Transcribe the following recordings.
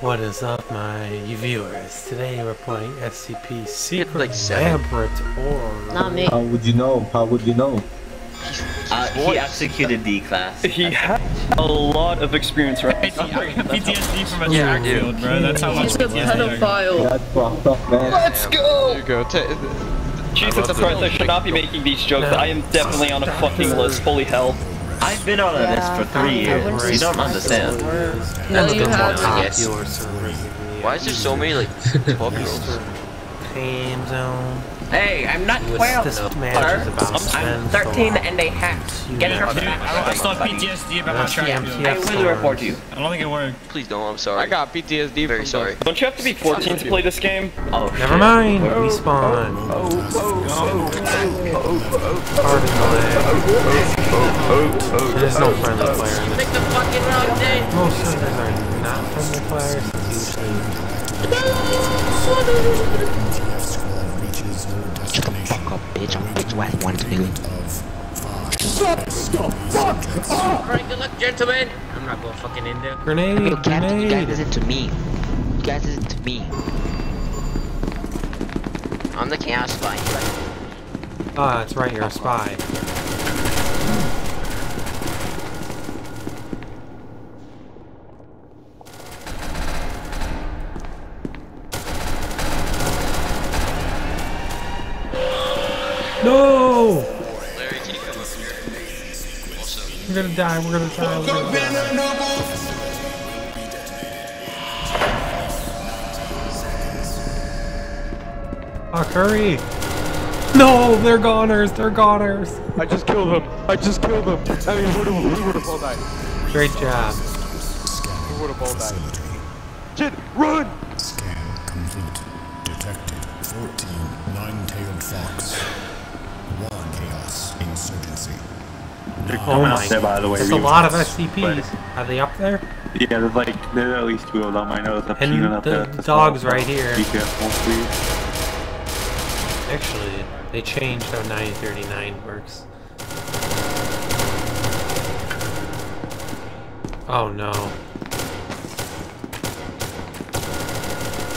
What is up, my viewers? Today we're playing SCP Secret like seven. Laboratory. Not me. How would you know? How would you know? Uh, he executed D class. He had a lot of experience, right? PTSD from a Yeah, I track do. field, bro. That's how much He's a PTSD I got. pedophile. That's fucked up, man. Let's go! There you go. Ta- Jesus Christ, I should not be making these jokes. I am definitely on a fucking list. Holy hell. I've been on a list for three years. You don't understand. No, you Look at haven't. how Yes. popular servers in the Why is there so many like 12 year olds? Time zone. Hey, I'm not 12, this sir. is about I'm Sven 13 Thorpe. and a half. Get her back. I, I still have PTSD about my That's the track field. I will report you. I don't think it worked. Please don't. I'm sorry. I got PTSD. very from sorry. Don't you have to be 14 to play this game? Oh, Never shit. mind, we spawn. Pardon the lag. There's no friendly player in this. Make the fucking round day. Most servers are not friendly players. It's usually Fuck up, bitch. I'm bitch whack one two. Alright, good luck, gentlemen. I'm not going fucking in there. grenade, Yo, Captain, you guys grenade. listen to me. You guys listen to me. I'm the chaos spy. Ah, that's right, you're a spy. We're gonna die, we're gonna die, we're gonna die. Fuck, hurry! No, they're goners, they're goners! I just killed them, I just killed them! I mean, we would've, all died. Great job. We would have all died. Shit, run! Scan complete. Detected 14 nine-tailed fox. One chaos insurgency. Oh my there, by the way. There's a lot of fast. SCPs. Are they up there? Yeah, there's like there's at least two of them. I know there's a And peanut up the there. The dog's right here. Be careful, please. Actually, they changed how 939 works. Oh no.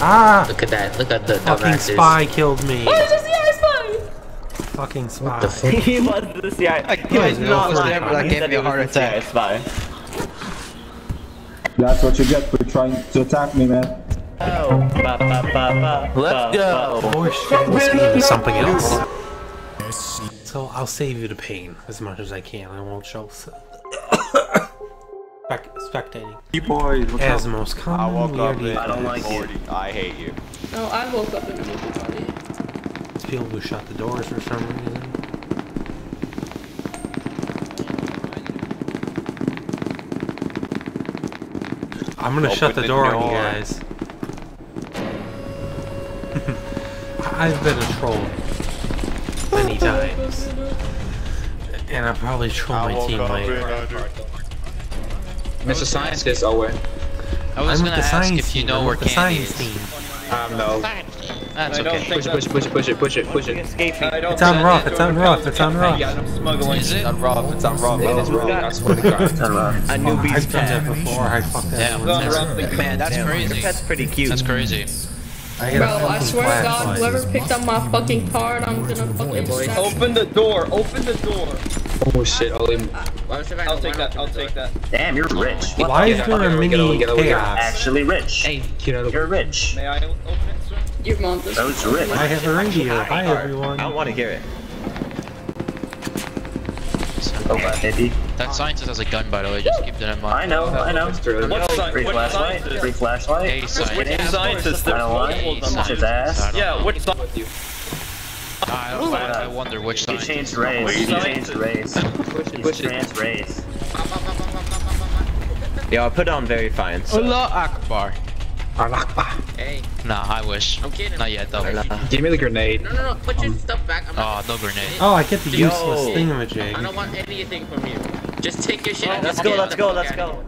Ah! Look at that. Look at the Fucking spy killed me. Fucking spy. the fuck? He was the CIA. He was not was lying. never- that He gave said me a heart the CIA attack. spy. That's what you get for trying to attack me, man. Oh, ba, ba, ba, ba, Let's go. ba. Oh shit, this game something else. So I'll save you the pain as much as I can. I won't show s- Spec- spectating. You boys, what's As up? most I common woke up in I don't like you. 40. I hate you. No, I woke up in a movie party. people who shut the doors for some reason. I'm gonna Open shut the the door on you guys. I've been a troll many times. And I probably troll my teammate. Mr. Scientist, wait. I was I'm gonna with the ask science if you team. know I'm where the candy science is. team. Um, no. That's I don't okay. think Push it, push it, push it, push it, push it, push it, push it. I don't It's on think rough, it's on door rough, it's on with rough. Yeah, I'm smuggling. Is it? It's rough, it's on rough, it is rough, I swear to God. A newbie's I've done that pet. before. I fucked that one. Man, that's crazy. pet's pretty cute. That's crazy. I Bro, got a I fucking swear to God, whoever picked up my fucking card, I'm gonna fucking distract Open the door. Open the door. Oh shit, holy. I'll take that. I'll take that. Damn, you're rich. Why is there a Get over, mini get over, get chaos? Actually rich. Hey, get out of You're rich. May I open it, sir? Your mom does. Those rich. I have a radio. Hi everyone. I don't want to hear it. Oh, Eddie. That scientist has a gun, by the way. Just keep that in mind. I mind. know, I know. What sci- Free what flashlight. scientist? Free flashlight. Hey, Which scientist. scientist? I don't want Hey, it. scientist. His ass. I don't Yeah, know. which scientist? I, don't, I, I wonder which He scientist. changed race. He changed race. Push it, He's push it. trans race. Yo, I put on very fine. Allah Akbar. Hey, Nah, I wish. I'm kidding. Not yet, though. Give me the grenade. no, no, no, put your um, stuff back. I'm not. Oh, no grenade. Oh, I get the Yo. useless I don't want anything from you. Just take your shit. and Let's go, let's go, let's go.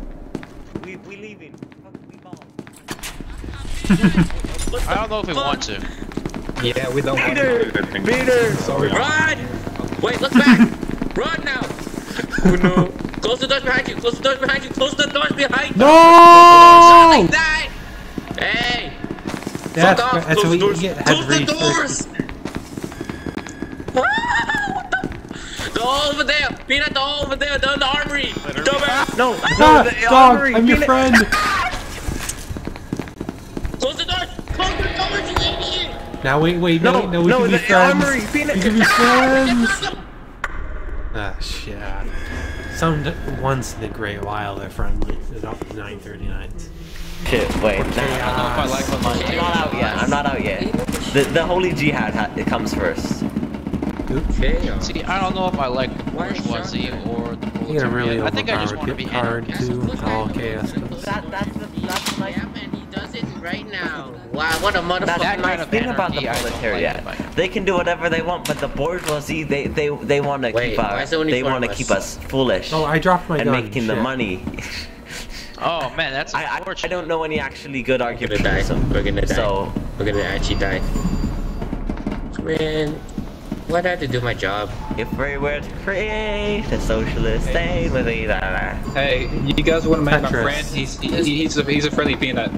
We we leaving. We bomb. I don't know if we want to. Yeah, we don't want to. Good thing. Peter! Sorry. Run! Wait, look back! Run now! Oh no! Close the doors behind you! Close the doors behind you! Close the doors behind you! Not No! like that! That's, Fuck off! that's Close the you doors! get. Close the doors! The over there! Peanut, the over there! The, the armory! Dumbass! No, Ah, dog, I'm your friend. Close the doors! Close the doors, you idiot! Now wait, wait, No, no, no, we no, can be the friends. armory, Peanut. We can be friends. ah, shit. Some once in a great while they're friendly. They're not 939s. Shit, wait. I don't know if I like I'm not out yet. I'm not out yet. The the holy jihad ha it comes first. Chaos. Uh, see, I don't know if I like the bourgeoisie or the You get really. I think I just want to be gift card anarchist. too. All chaos. That that's the that's my Yeah, man, he does it right now. Wow, what a motherfucker. That's That the kind nice thing about the anarchy I proletariat. like they can do whatever they want, but the bourgeoisie, they they they want to keep why our, is there only they want to keep us foolish Oh, I dropped my and gun. making the money. Oh man, that's I, I I don't know any actually good We're gonna die. arguments. We're gonna die. So We're gonna actually die. Man, why'd I have to do my job? if we were to create a socialist state with a Hey, you guys want to make my friend? He's he, he's a he's a friendly peanut.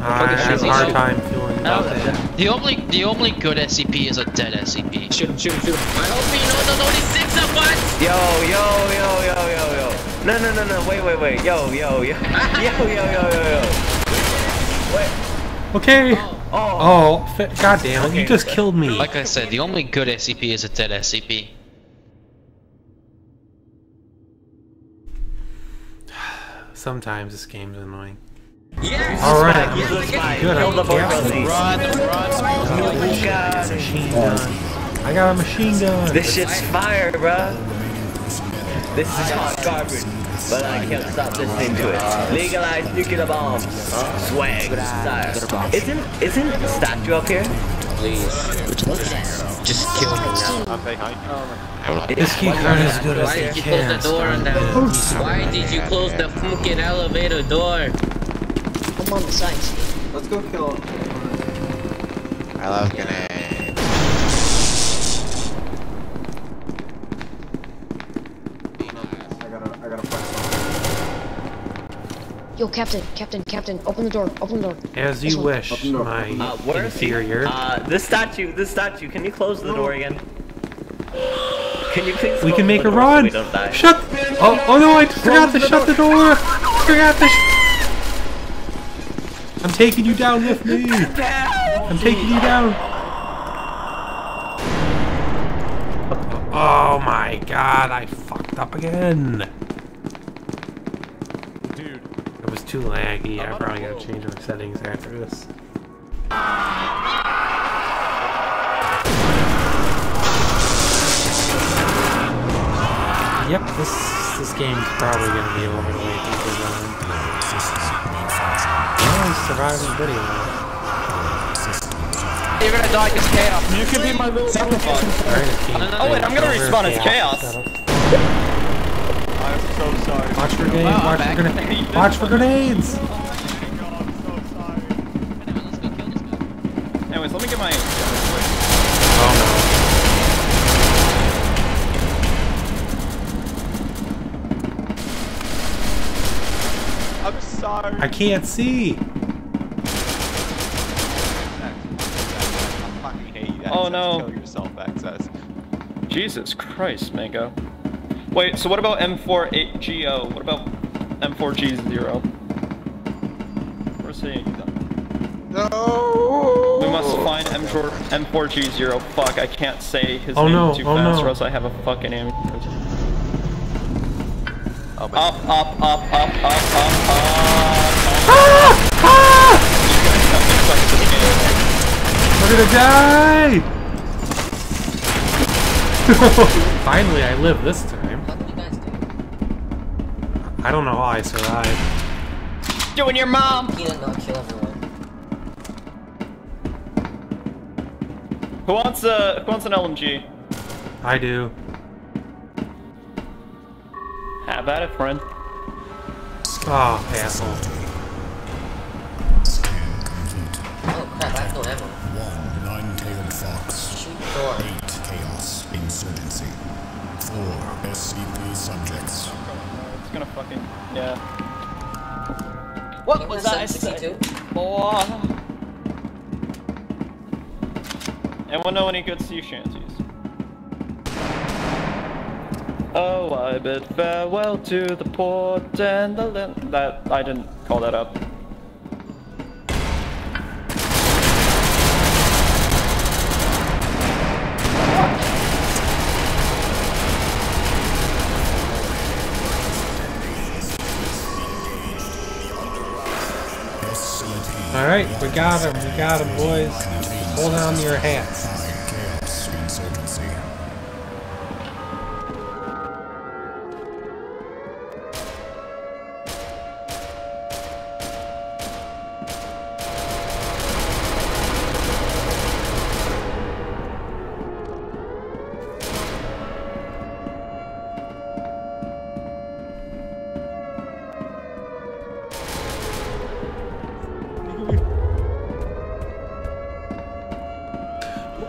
I have a hard time feeling No, about that. the only the only good SCP is a dead SCP. Shoot him, shoot him, shoot him. I hope you know there's only six of us! Yo, yo, yo, yo, yo, yo. No, no, no, no. Wait, wait, wait. Yo, yo, yo. Yo, yo, yo, yo, yo. Wait. Okay. Oh. Oh, fi- god damn it! You Okay. just killed me. Like I said, the only good SCP is a dead SCP. Sometimes this game's annoying. Yes! All right, Yes, good. yes, Good. Kill the I'm careful. bourgeoisie. Run, run, Oh, God. Machine gun. I got a machine gun. This shit's fire, bruh. This is hot garbage, but I can't stop listening to it. Legalize nuclear bombs. Swag. Style. Isn't isn't the statue up here? Please. Just kill me now. I'm saying hi. This key card is good as Why did you close the door on them? Why did you close the fucking elevator door? I'm on the site. Let's go kill. him. I love grenades. I gotta, I gotta find Yo, Captain, Captain, Captain, open the door, open the door. As you wish, Open door. my Uh, where is he? inferior. Uh, this statue, this statue. Can you close the door again? Can you please? we can make a door so run. we don't die? Shut. Oh, oh no! I forgot to shut the door. Forgot to. Sh I'm taking you down with me. I'm taking you down. Oh my god! I fucked up again. Dude. It was too laggy. I probably gotta change my settings after this. Yep, this this game's probably gonna be over the way things are going. Yeah, I survived video. You're gonna die because chaos. You can be my little sacrifice. Alright, Oh wait, I'm gonna respawn as chaos. I'm so sorry. Watch for grenades, Wow, watch for back. grenades, watch for grenades! Oh Anyways, let me get my. Oh no. I'm sorry. I can't see! I fucking hate that. Oh, no. Kill yourself, access. Jesus Christ, Mango. Wait, so what about M48GO? What about M4G0? Where's he? No. We must find M4, M4G0. Fuck, I can't say his Oh, name no, too oh, fast no. or else I have a fucking aneurysm. Oh, my Up, up, up, up, up, up, up. Ah! Ah! Fuck this game. We're gonna die! Finally, I live this time. What did you guys do? I don't know how I survived. Doing your mom! Peanut not kill everyone. Who wants a, who wants an LMG? I do. Have at it, friend. Oh, asshole. Oh crap, I have no ammo. One nine-tailed fox. Shoot the door. Eight chaos insurgency. Four SCP subjects. It's gonna fucking, yeah. What was that? 62? Oh. Anyone know any good sea shanties? Oh, I bid farewell to the port and the land. That I didn't call that up. Alright, we got him, we got him, boys. Hold on to your hats.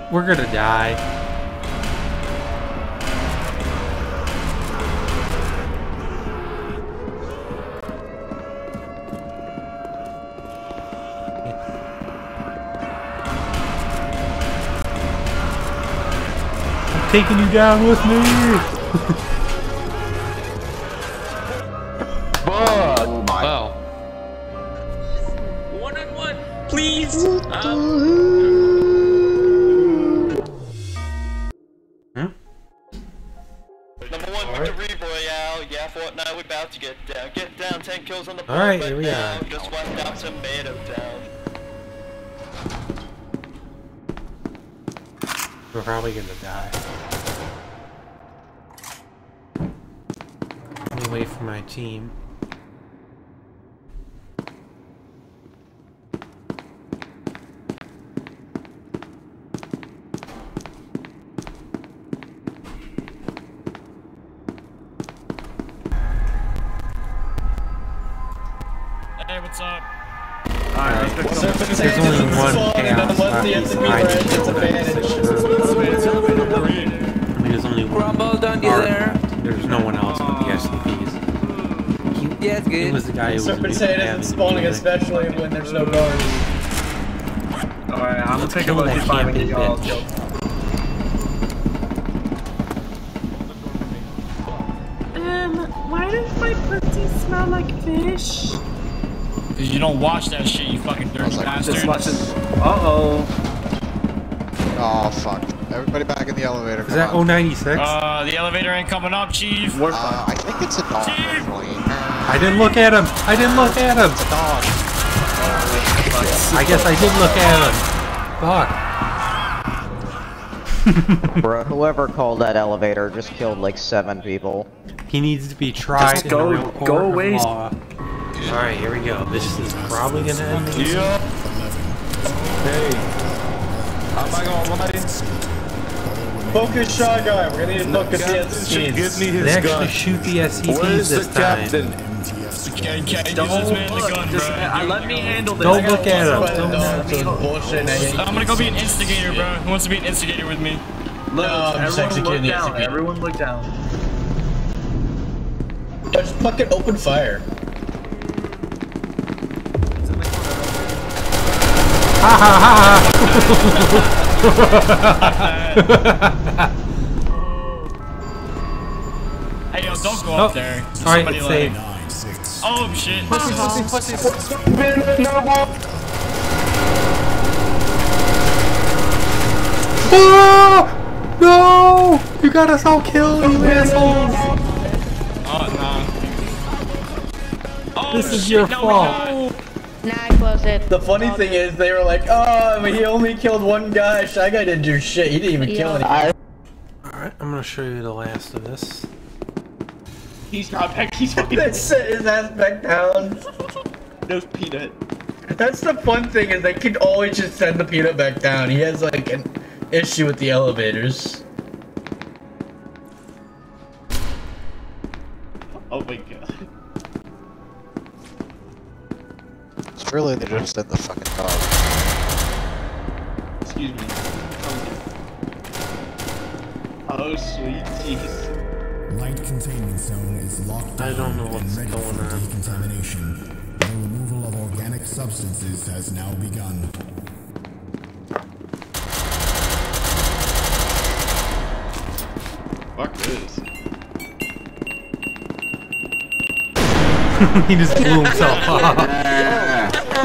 We're gonna die. I'm taking you down with me! Yeah, we're about to get down. Get down. Ten kills on the board. Alright, right here we now. are. Just wiped out Tomato Town. We're probably gonna die. Let me wait for my team. Hey, what's up? Alright, there's only one chaos left. He's hiding in the I mean, there's only one. Rumble, don't you there? There's no one else but the SCPs. He, Yeah, it's he good. was the guy who was Serpent with Satan isn't spawning, especially when there's no guards. Alright, I'm gonna take a look that if I can camping get y'all bitch. Um, why does my pussy smell like fish? Cause you don't watch that shit, you fucking dirty bastard. Just watch it. Uh oh. Oh fuck. Everybody back in the elevator. Is that 096? Uh, the elevator ain't coming up, chief. We're Uh, I think it's a dog, actually. I didn't look at him! I didn't look at him! It's a dog. I guess I did look at him. Fuck. Bro, whoever called that elevator just killed like seven people. He needs to be tried Just in go- a real court go of away. law. Alright, here we go. This is probably gonna end. in- Yeah. Hey. Am I gonna lie? Focus shotgun. We're gonna need to focus the Captain give SCPs. me They actually gun. shoot the SCPs this the time. captain? Can't, can't Don't the look. gun, Just, uh, let me handle this. Don't I got look at him. one Don't weapon, No, bullshit. I hate I'm gonna go be an instigator, bro. Who wants to be an instigator with me? Look, No, I'm just everyone look executing the down. SCP. Everyone look down. Just fucking open fire. Ha ha Hey, yo, don't go Oh, up there. alright, Somebody it's like- safe. Oh shit. Ah! No! You got us all killed, you assholes! Oh, nah. Oh, This is shit, your no, fault. We Nah, close it. The funny thing is, they were like, "Oh, he only killed one guy. Shy guy didn't do shit. He didn't even kill Yeah. anyone." Alright, I'm gonna show you the last of this. He's not back. He's fucking. They set his ass back down. no peanut. That's the fun thing is they can always just send the peanut back down. He has like an issue with the elevators. Surely they just sent the fucking dog. Excuse me. Oh, sweet Jesus! Light containment zone is locked down I don't know what's and ready going for on. decontamination. The removal of organic substances has now begun. Fuck this. he just blew himself up.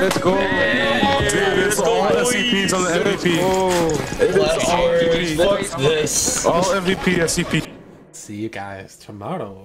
Let's go. Dude, it's all SCPs on the MVP. Let's all go. MVP. Fuck this. All MVP SCP. See you guys tomorrow.